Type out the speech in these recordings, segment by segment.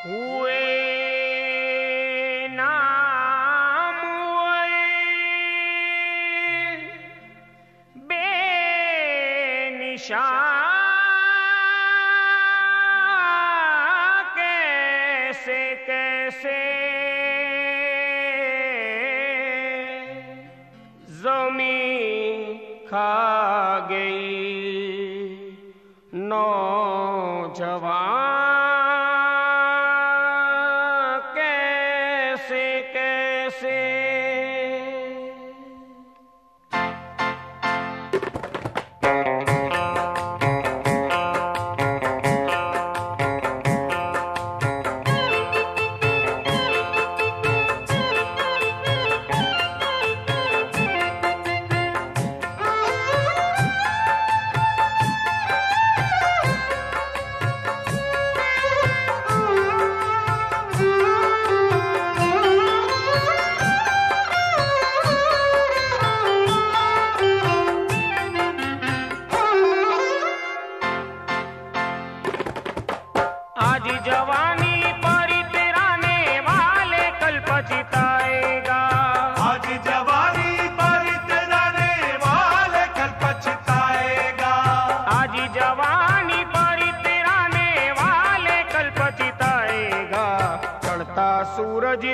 हुए नाम बे निशान कैसे कैसे? जमी खा गई नौजवान।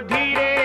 धीरे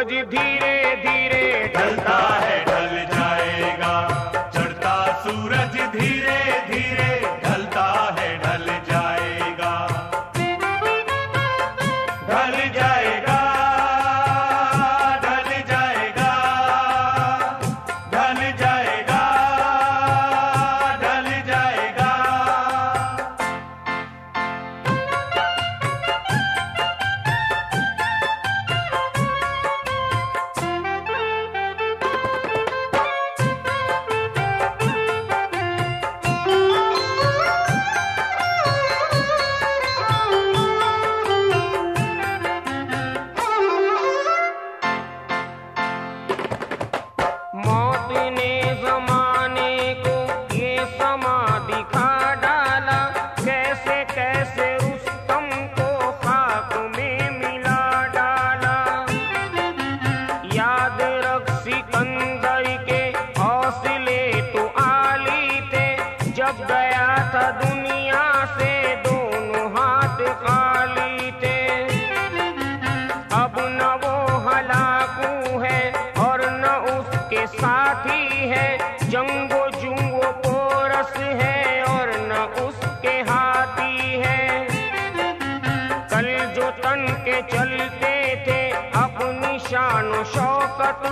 सूरज धीरे धीरे ढलता है। जब गया था दुनिया से, दोनों हाथ खाली थे। अब न वो हलाकू है और न उसके साथी है। जंगो जुंगो पोरस है और न उसके हाथी है। कल जो तन के चलते थे अब निशान शौकत